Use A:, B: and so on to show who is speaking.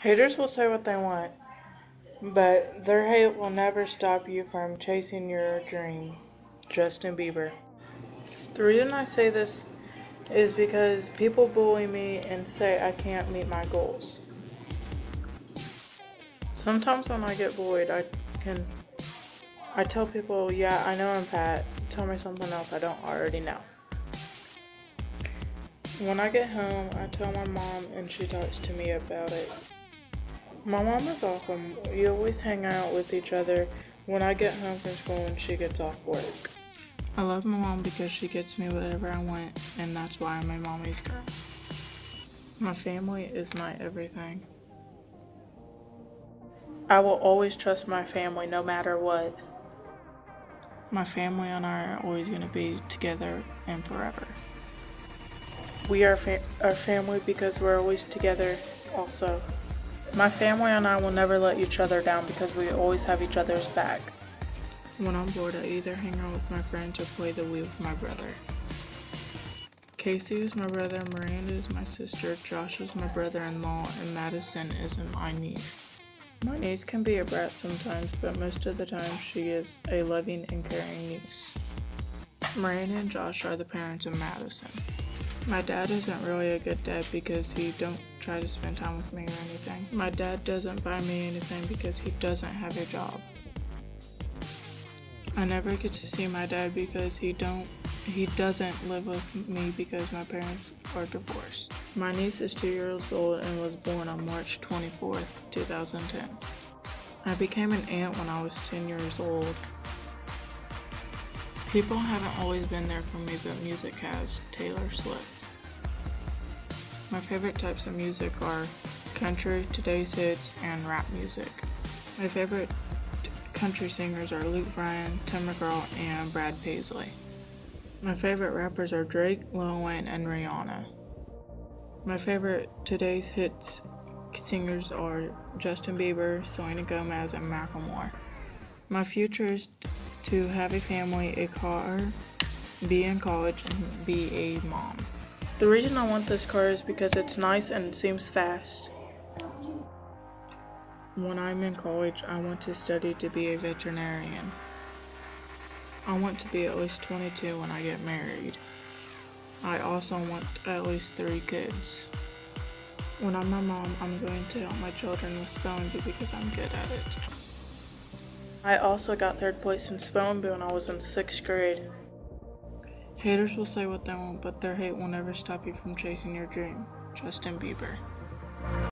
A: Haters will say what they want, but their hate will never stop you from chasing your dream. Justin Bieber. The reason I say this is because people bully me and say I can't meet my goals. Sometimes when I get bullied, I can I tell people, "Yeah, I know I'm fat. Tell me something else I don't already know." When I get home, I tell my mom and she talks to me about it. My mom is awesome. We always hang out with each other when I get home from school and she gets off work. I love my mom because she gets me whatever I want, and that's why I'm a mommy's girl. My family is my everything. I will always trust my family no matter what. My family and I are always going to be together and forever. We are fa- our family because we're always together also. My family and I will never let each other down because we always have each other's back. When I'm bored, I either hang out with my friends or play the Wii with my brother. Casey is my brother, Miranda is my sister, Josh is my brother in law, and Madison is my niece. My niece can be a brat sometimes, but most of the time she is a loving and caring niece. Miranda and Josh are the parents of Madison. My dad isn't really a good dad because he don't try to spend time with me or anything. My dad doesn't buy me anything because he doesn't have a job. I never get to see my dad because he don't he doesn't live with me because my parents are divorced. My niece is 2 years old and was born on March 24th, 2010. I became an aunt when I was 10 years old. People haven't always been there for me, but music has. Taylor Swift. My favorite types of music are country, today's hits, and rap music. My favorite country singers are Luke Bryan, Tim McGraw, and Brad Paisley. My favorite rappers are Drake, Lil Wayne, and Rihanna. My favorite today's hits singers are Justin Bieber, Selena Gomez, and Macklemore. My future is to have a family, a car, be in college, and be a mom. The reason I want this car is because it's nice and it seems fast. When I'm in college, I want to study to be a veterinarian. I want to be at least 22 when I get married. I also want at least three kids. When I'm a mom, I'm going to help my children with spelling bee because I'm good at it. I also got third place in spelling bee when I was in sixth grade. Haters will say what they want, but their hate will never stop you from chasing your dream. Justin Bieber.